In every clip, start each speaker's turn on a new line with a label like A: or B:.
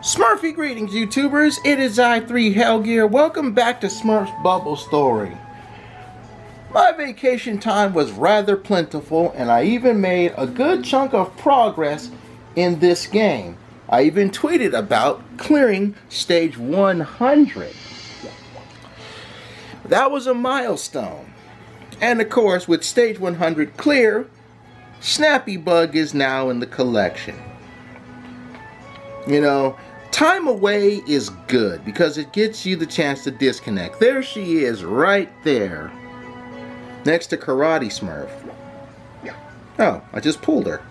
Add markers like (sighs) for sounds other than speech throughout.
A: Smurfy greetings, YouTubers. It is I3 Hellgear. Welcome back to Smurf's Bubble Story. My vacation time was rather plentiful, and I even made a good chunk of progress in this game. I even tweeted about clearing stage 100. That was a milestone. And of course, with stage 100 clear, Snappy Bug is now in the collection. You know, time away is good because it gets you the chance to disconnect. There she is, right there. Next to Karate Smurf. Oh, I just pulled her.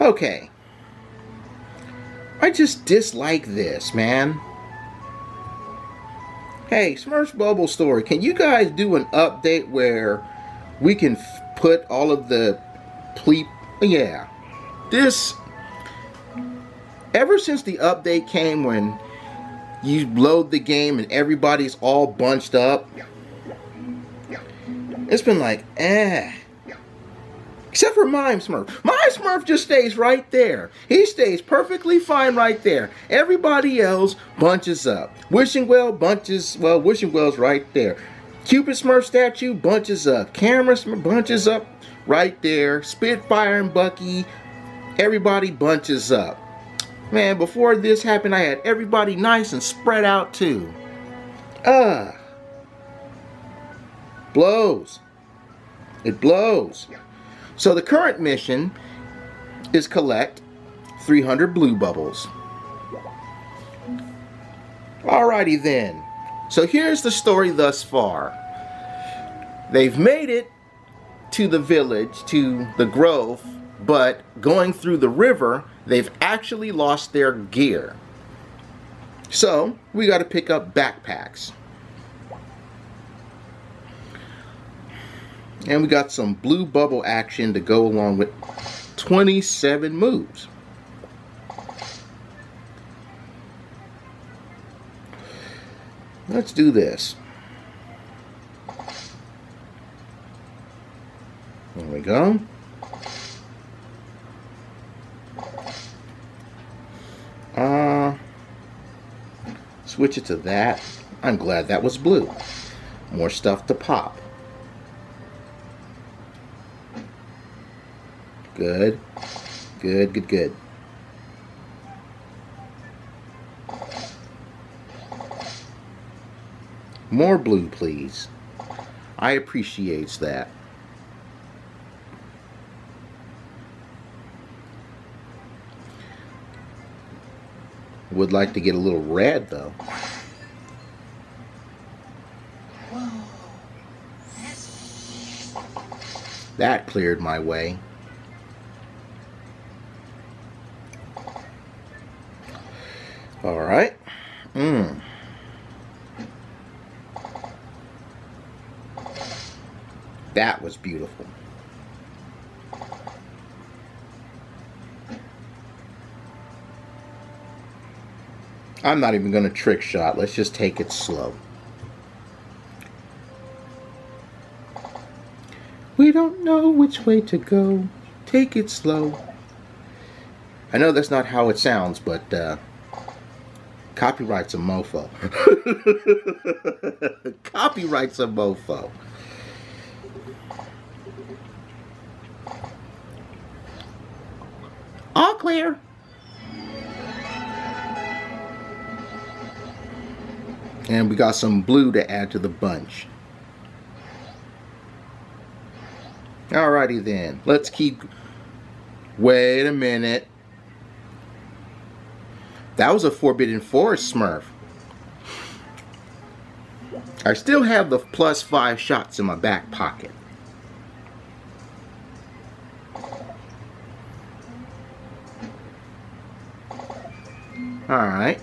A: Okay. I just dislike this, man. Hey, Smurf's Bubble Story, can you guys do an update where we can put all of the pleep... Yeah. This... Ever since the update came when you load the game and everybody's all bunched up, it's been like, eh. Except for Mime Smurf. My Smurf just stays right there. He stays perfectly fine right there. Everybody else bunches up. Wishing Well bunches, well, Wishing Well's right there. Cupid Smurf statue bunches up. Camera Smurf bunches up right there. Spitfire and Bucky, everybody bunches up. Man, before this happened, I had everybody nice and spread out too. Ah. Blows. It blows. So the current mission is collect 300 blue bubbles. Alrighty then. So here's the story thus far. They've made it to the village, to the grove, but going through the river, they've actually lost their gear. So we got to pick up backpacks. And we got some blue bubble action to go along with 27 moves. Let's do this. There we go. Switch it to that. I'm glad that was blue. More stuff to pop. Good. Good, good, good. More blue, please. I appreciates that. Would like to get a little red, though. That cleared my way. All right. Mmm. That was beautiful. I'm not even going to trick shot. Let's just take it slow. We don't know which way to go. Take it slow. I know that's not how it sounds, but uh, Copyright's a mofo. (laughs) Copyright's a mofo. All clear. And we got some blue to add to the bunch. Alrighty then. Let's keep... Wait a minute. That was a Forbidden Forest Smurf. I still have the plus five shots in my back pocket. Alright.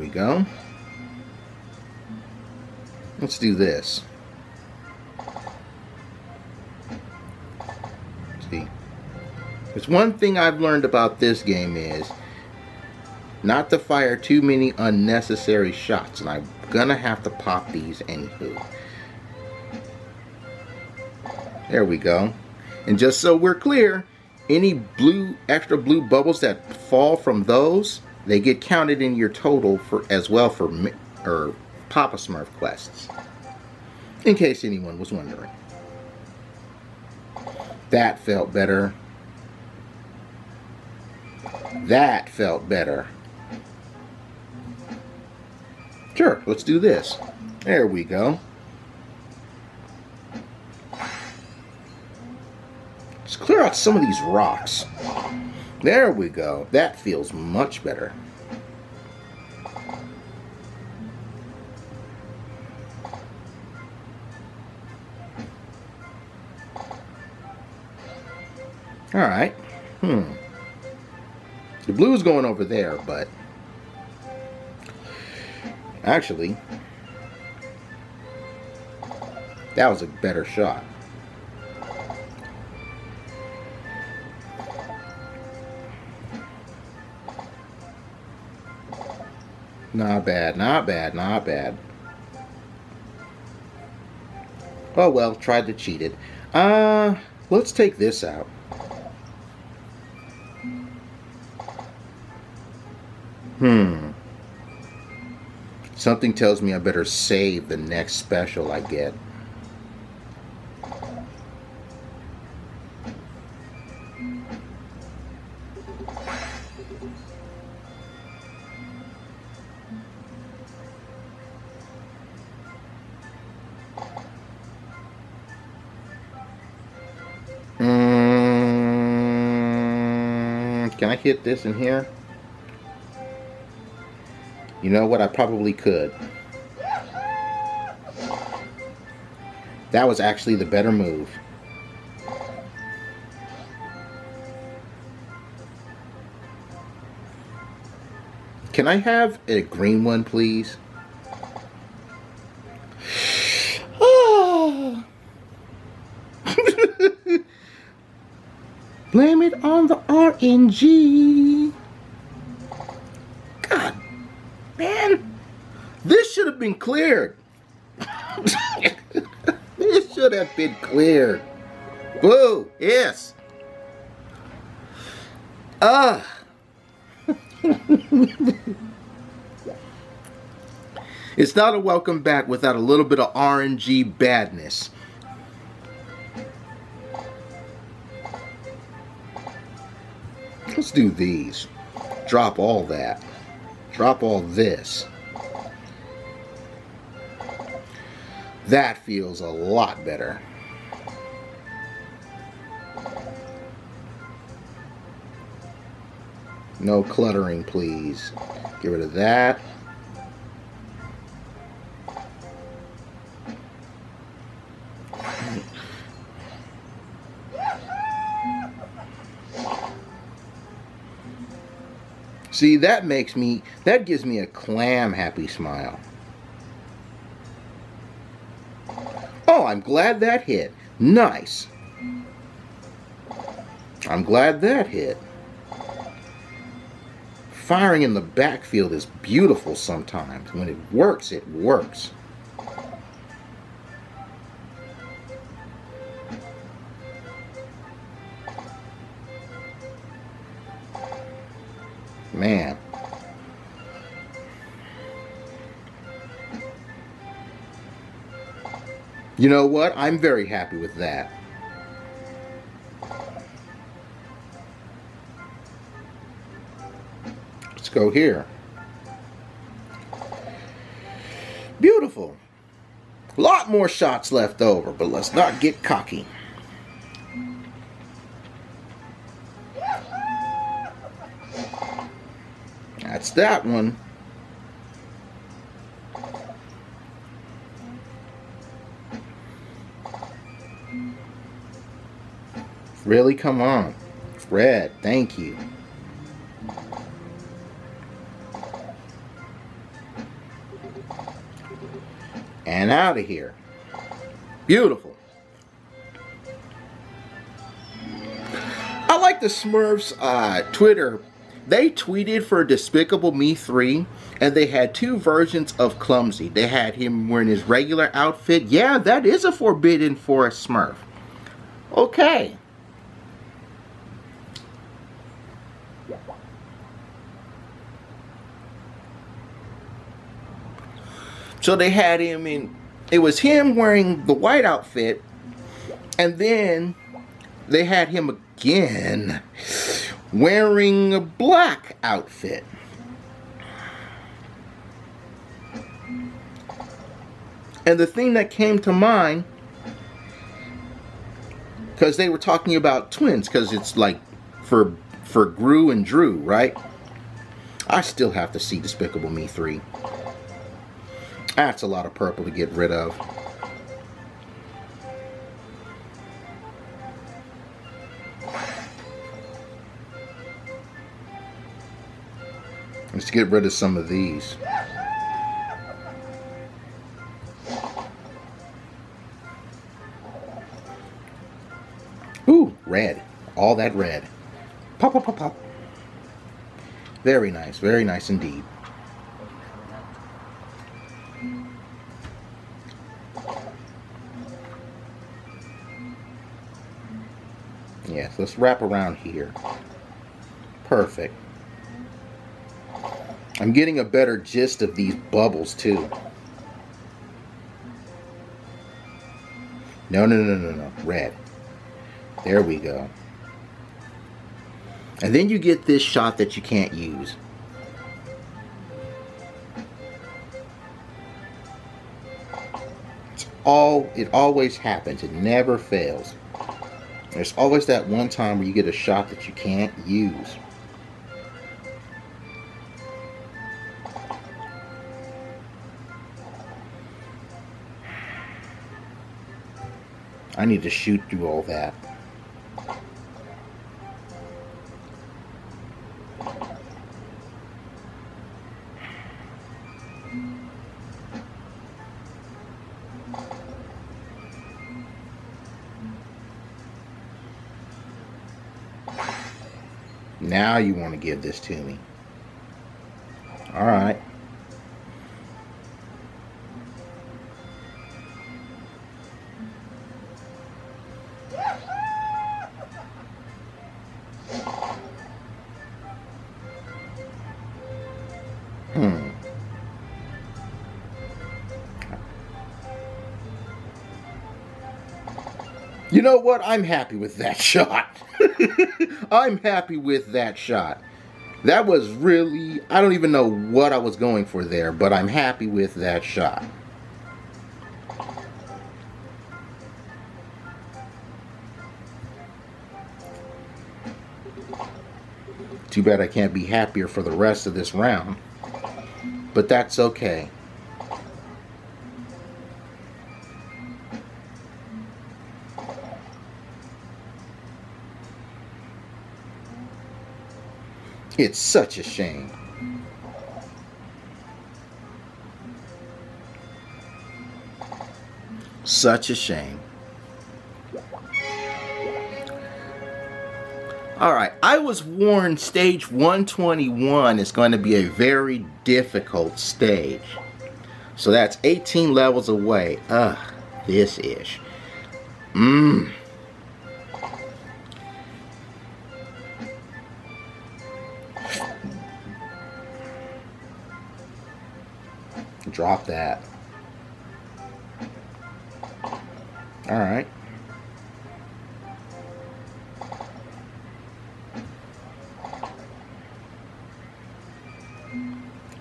A: We go. Let's do this. See. There's one thing I've learned about this game is not to fire too many unnecessary shots. And I'm gonna have to pop these anywho. There we go. And just so we're clear, any blue, extra blue bubbles that fall from those, they get counted in your total for as well for or Papa Smurf quests. In case anyone was wondering. That felt better. That felt better. Sure, let's do this. There we go. Let's clear out some of these rocks. There we go. That feels much better. Alright. Hmm. The blue is going over there, but... Actually... That was a better shot. Not bad, not bad, not bad. Oh well, tried to cheat it. Uh, let's take this out. Hmm. Something tells me I better save the next special I get. Hit this in here? You know what? I probably could. That was actually the better move. Can I have a green one, please? Ah. (laughs) Blame it on the RNG. been cleared. this should have been cleared. (laughs) Boo, yes. Ah. (laughs) it's not a welcome back without a little bit of RNG badness. Let's do these. Drop all that. Drop all this. That feels a lot better. No cluttering, please. Get rid of that. See, that makes me, that gives me a clam happy smile. Oh, I'm glad that hit. Nice. I'm glad that hit. Firing in the backfield is beautiful sometimes. When it works, it works. You know what? I'm very happy with that. Let's go here. Beautiful. A lot more shots left over, but let's not get cocky. That's that one. Really? Come on. Red, thank you. And out of here. Beautiful. I like the Smurfs uh, Twitter. They tweeted for Despicable Me 3 and they had two versions of Clumsy. They had him wearing his regular outfit. Yeah, that is a Forbidden Forest Smurf. Okay. So they had him in, it was him wearing the white outfit, and then they had him again wearing a black outfit. And the thing that came to mind, because they were talking about twins, because it's like for for Gru and Dru, right? I still have to see Despicable Me 3. That's a lot of purple to get rid of. Let's get rid of some of these. Ooh, red. All that red. Pop, pop, pop, pop. Very nice. Very nice indeed. Let's wrap around here. Perfect. I'm getting a better gist of these bubbles too. No, no, no, no, no. Red. There we go. And then you get this shot that you can't use. It's all, it always happens. It never fails. There's always that one time where you get a shot that you can't use. I need to shoot through all that. You want to give this to me. All right. Hmm. You know what? I'm happy with that (laughs) shot. (laughs) I'm happy with that shot. That was really, I don't even know what I was going for there, but I'm happy with that shot. Too bad I can't be happier for the rest of this round. But that's okay. It's such a shame. Such a shame. All right, I was warned stage 121 is going to be a very difficult stage. So that's 18 levels away. Ugh, this ish. Mmm. Drop that. Alright.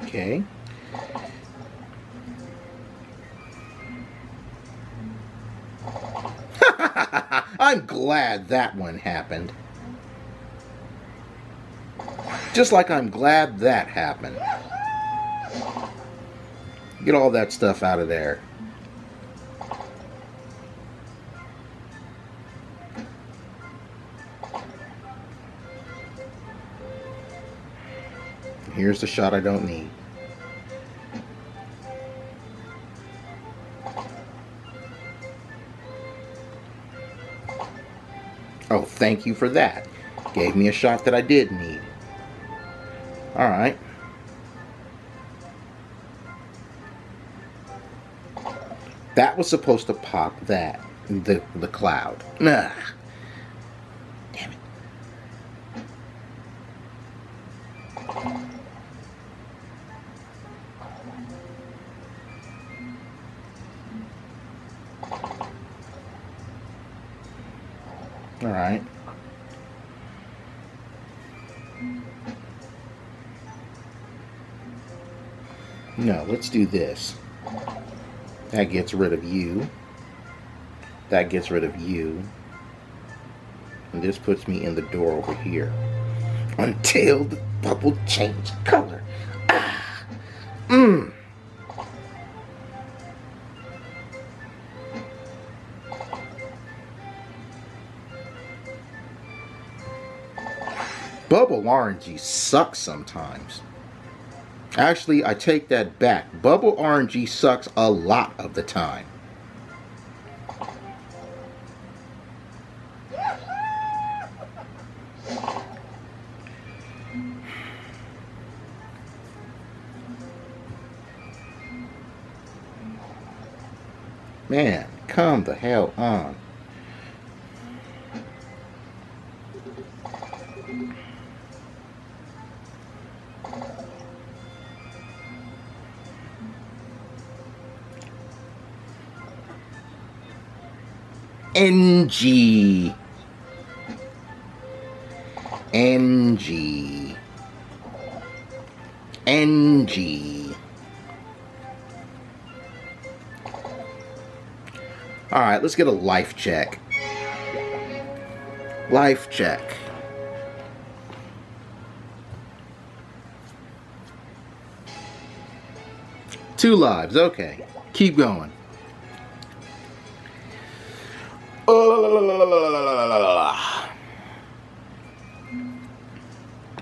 A: Okay. (laughs) I'm glad that one happened. Just like I'm glad that happened. Get all that stuff out of there. Here's the shot I don't need. Oh, thank you for that. Gave me a shot that I did need. Alright. was supposed to pop that, the, the cloud. Nah. Damn it. All right. No, let's do this. That gets rid of you. That gets rid of you. And this puts me in the door over here. Until the bubble change color. Ah. Mmm. Bubble RNG sucks sometimes. Actually, I take that back. Bubble RNG sucks a lot of the time. Man, come the hell on. NG. NG. NG. All right, let's get a life check. Life check. Two lives, okay. Keep going.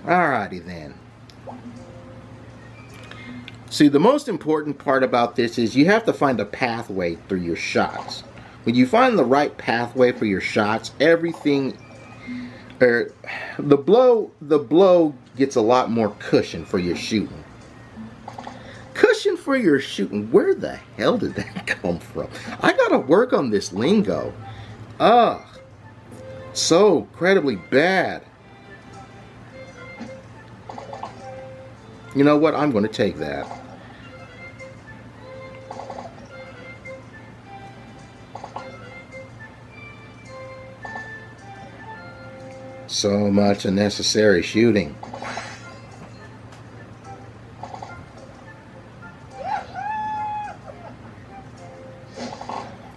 A: Alrighty then. See, the most important part about this is you have to find a pathway through your shots. When you find the right pathway for your shots, everything, er, the blow, the blow gets a lot more cushion for your shooting. Cushion for your shooting. Where the hell did that (laughs) come from? I gotta work on this lingo. Ugh. So incredibly bad. You know what? I'm going to take that. So much unnecessary shooting.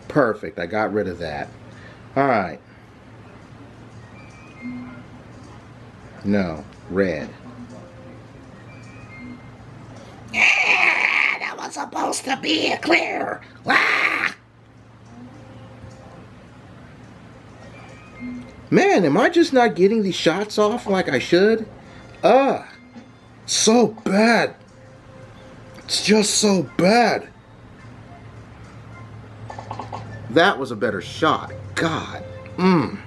A: Perfect. I got rid of that. Alright. No. Red.
B: Yeah, that was supposed to be clear. Ah!
A: Man, am I just not getting these shots off like I should? Ah, so bad. It's just so bad. That was a better shot. God. Mmm.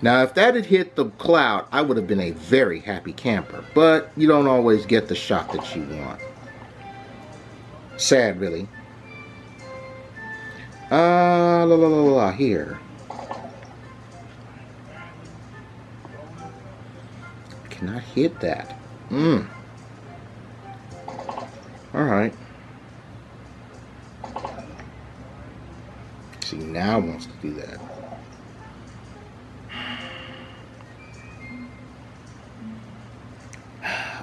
A: Now, if that had hit the cloud, I would have been a very happy camper. But you don't always get the shot that you want. Sad, really. Uh, la la la la, here. Cannot hit that. Mmm. Alright. See, now wants to do that.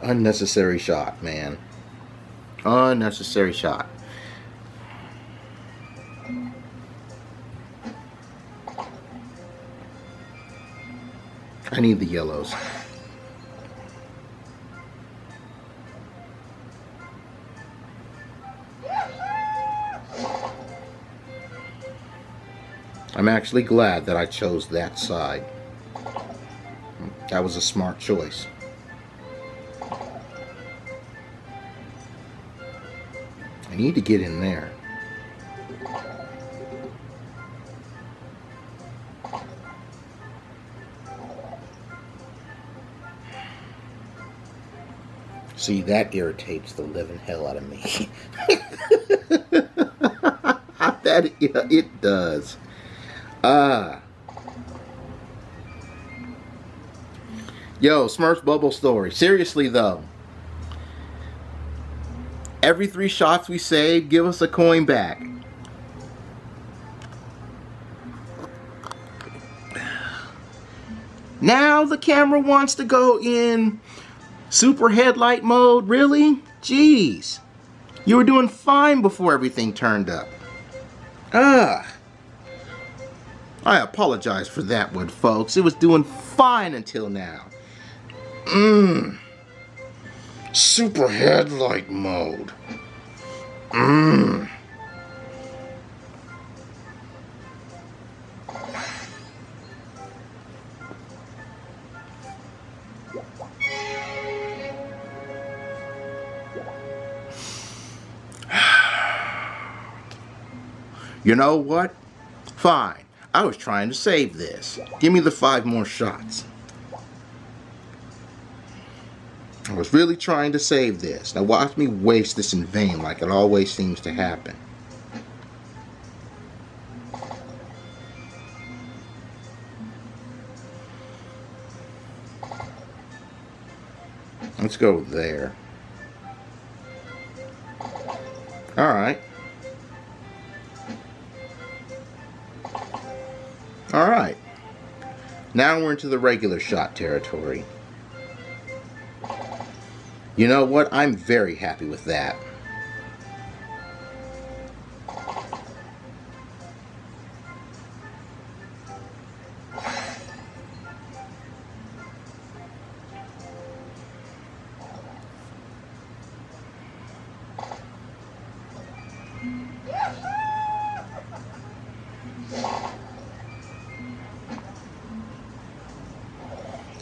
A: Unnecessary shot, man. Unnecessary shot. I need the yellows. I'm actually glad that I chose that side. That was a smart choice. I need to get in there. See, that irritates the living hell out of me. (laughs) that, it does. Ah. Yo, Smurfs bubble story. Seriously though. Every three shots we save, give us a coin back. Now the camera wants to go in super headlight mode, really? Jeez. You were doing fine before everything turned up. Ugh. I apologize for that one, folks. It was doing fine until now. Mmm. Super headlight mode. Mmm. (sighs) You know what? Fine. I was trying to save this. Give me the five more shots. I was really trying to save this. Now watch me waste this in vain like it always seems to happen. Let's go there. Alright. Alright. Now we're into the regular shot territory. You know what? I'm very happy with that.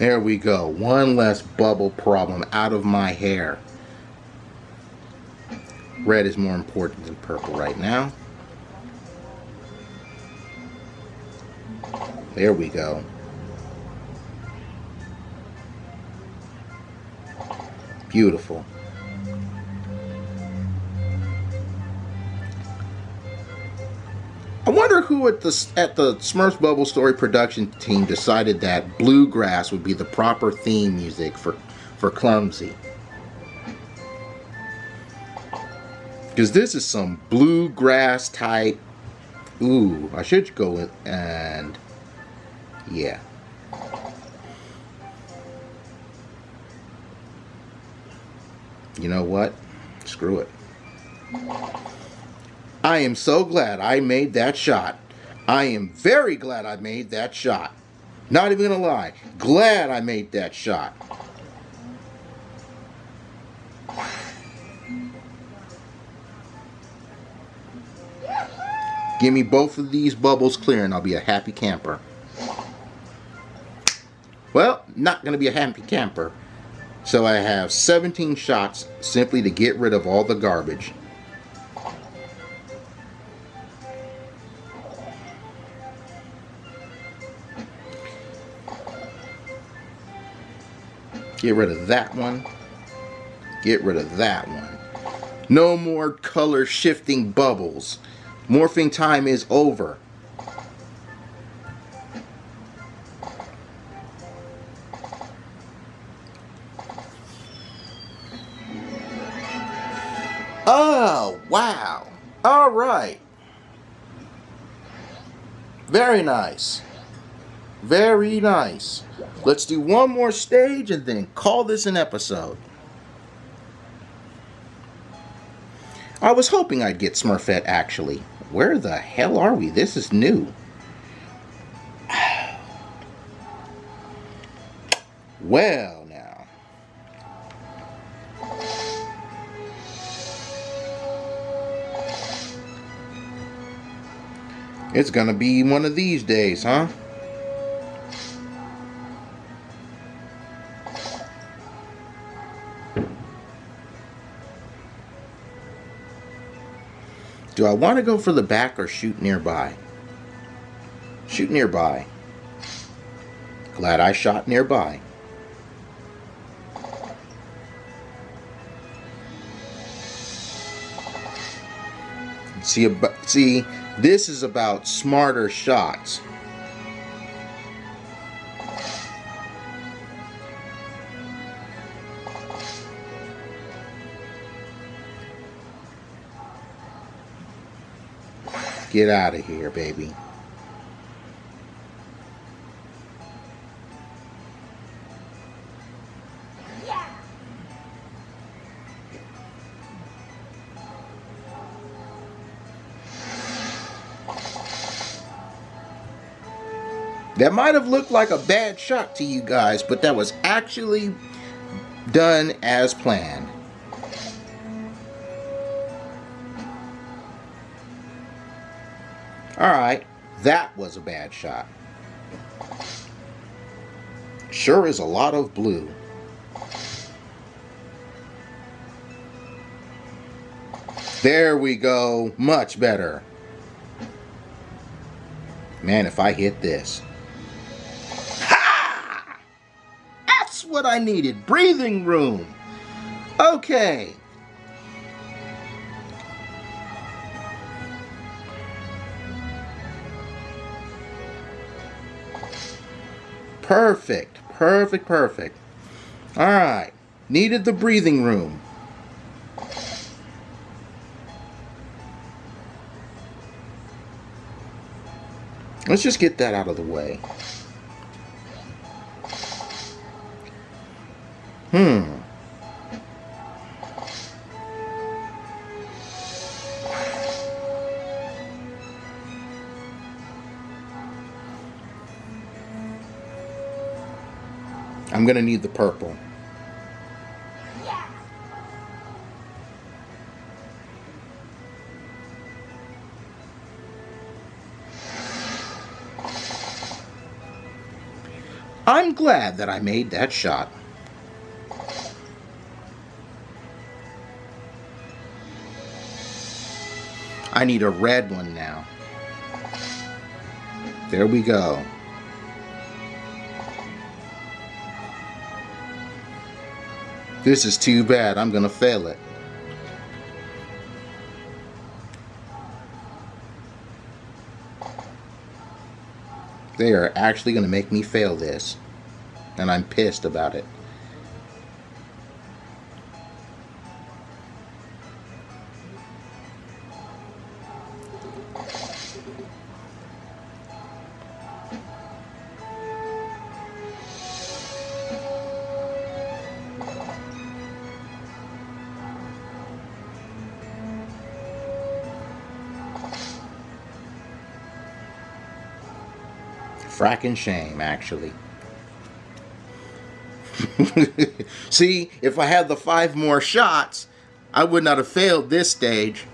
A: There we go. One less bubble problem out of my hair. Red is more important than purple right now. There we go. Beautiful. Who at the at the Smurfs Bubble Story production team decided that bluegrass would be the proper theme music for for Clumsy. Because this is some bluegrass type. Ooh, I should go with and yeah. You know what? Screw it. I am so glad I made that shot. I am very glad I made that shot. Not even gonna lie. Glad I made that shot. Give me both of these bubbles clear and I'll be a happy camper. Well, not going to be a happy camper. So I have 17 shots simply to get rid of all the garbage. Get rid of that one. Get rid of that one. No more color shifting bubbles. Morphing time is over. Oh, wow. All right. Very nice. Very nice. Let's do one more stage and then call this an episode. I was hoping I'd get Smurfette actually. Where the hell are we? This is new. (sighs) Well, now. It's gonna be one of these days, huh? Do I want to go for the back or shoot nearby? Shoot nearby. Glad I shot nearby. See, see, this is about smarter shots. Get out of here, baby. Yeah. That might have looked like a bad shot to you guys, but that was actually done as planned. Alright, that was a bad shot. Sure is a lot of blue. There we go. Much better. Man, if I hit this. Ha! That's what I needed. Breathing room. Okay. Perfect. Perfect, perfect. All right. Needed the breathing room. Let's just get that out of the way. Hmm. I'm going to need the purple. I'm glad that I made that shot. I need a red one now. There we go. This is too bad. I'm going to fail it. They are actually going to make me fail this. And I'm pissed about it. Fracking shame, actually. (laughs) See, if I had the five more shots, I would not have failed this stage.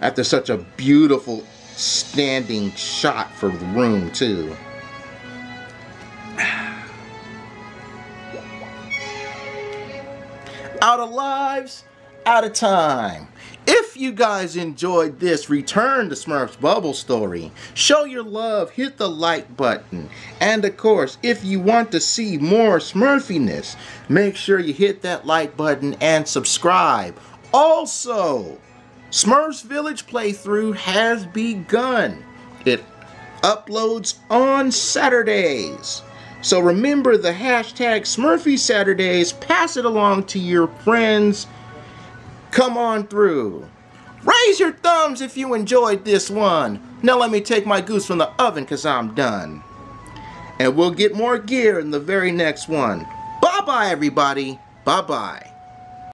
A: After such a beautiful standing shot for the room, too. (sighs) Out of lives, out of time. If you guys enjoyed this Return to Smurfs Bubble story, show your love, hit the like button. And of course, if you want to see more Smurfiness, make sure you hit that like button and subscribe. Also, Smurfs Village playthrough has begun. It uploads on Saturdays. So remember the hashtag Smurfy Saturdays, pass it along to your friends, Come on through. Raise your thumbs if you enjoyed this one. Now let me take my goose from the oven because I'm done. And we'll get more gear in the very next one. Bye-bye, everybody. Bye-bye.